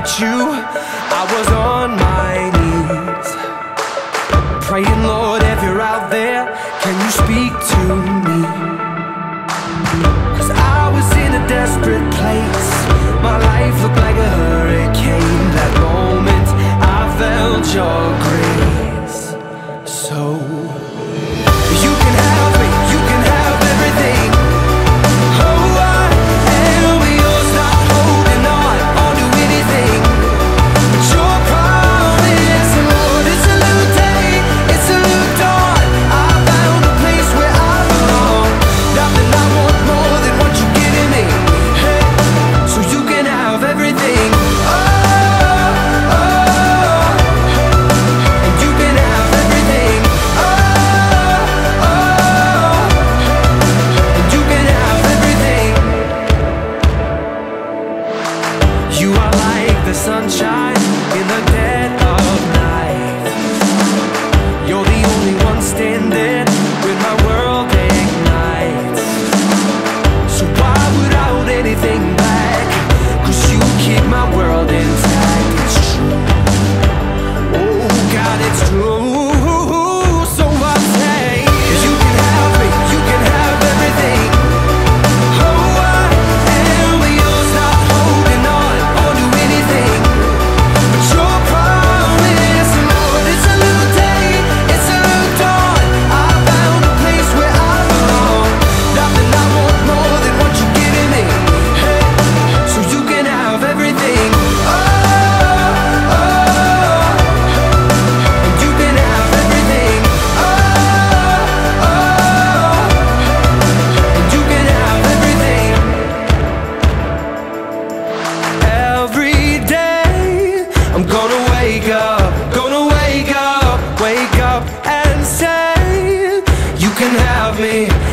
met you, I was on my knees. Praying, Lord, if you're out there, can you speak to me? Cause I was in a desperate place. My life looked like a hurricane wake up, gonna wake up, wake up and say, You can have me.